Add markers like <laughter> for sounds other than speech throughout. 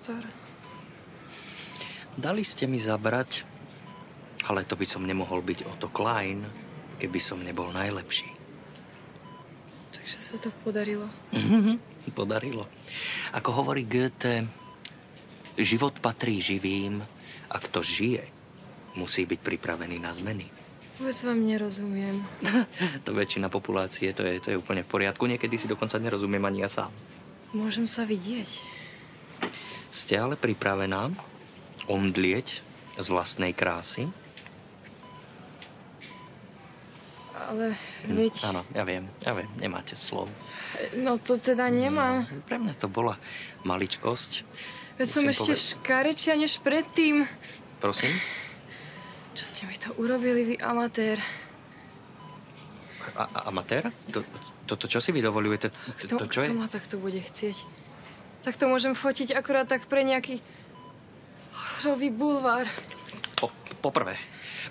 doktor. Dali ste mi zabrať, ale to by som nemohol byť Otto Klein, keby som nebol najlepší. Takže sa to podarilo. Podarilo. Ako hovorí Goethe, život patrí živým a kto žije, musí byť pripravený na zmeny. Vôbec vám nerozumiem. <laughs> to väčšina populácie, to je, to je úplne v poriadku. Niekedy si dokonca nerozumiem ani ja sám. Môžem sa vidieť. Ste ale pripravená omdlieť z vlastnej krásy? Ale veď... Áno, ja viem, ja viem, nemáte slov. No to teda nemám. No, pre mňa to bola maličkosť. Veď som Musím ešte poved- škarečia než predtým. Prosím? Čo ste mi to urobili, vy amatér? A, a amatér? To, toto čo si vy dovolujete? Kto, to čo kto je? ma takto bude chcieť? Tak to môžem fotiť akurát tak pre nejaký horový bulvár. Po, poprvé,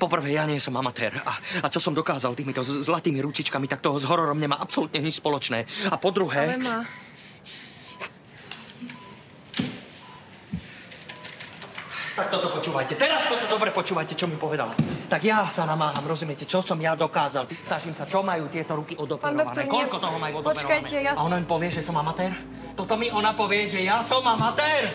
poprvé, ja nie som amatér. A, a čo som dokázal týmito zlatými ručičkami, tak toho s hororom nemá absolútne nič spoločné. A po druhé... Ale má. Tak toto počúvajte. Teraz toto dobre počúvajte, čo mi povedal. Tak ja sa namáham, rozumiete, čo som ja dokázal. Snažím sa, čo majú tieto ruky odoperované. doktor, nie- Koľko toho majú odoperované. Počkajte, ja- A ona mi povie, že som amatér? Toto mi ona povie, že ja som amatér?